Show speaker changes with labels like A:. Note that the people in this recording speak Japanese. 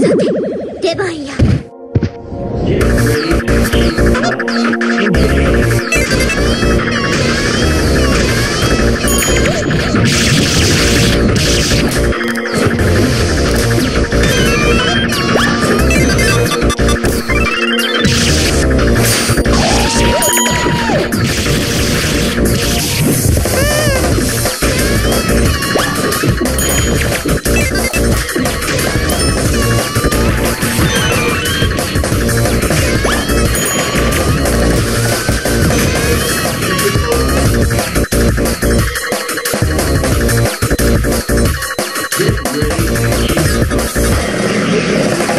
A: さて。出番や。Yeah.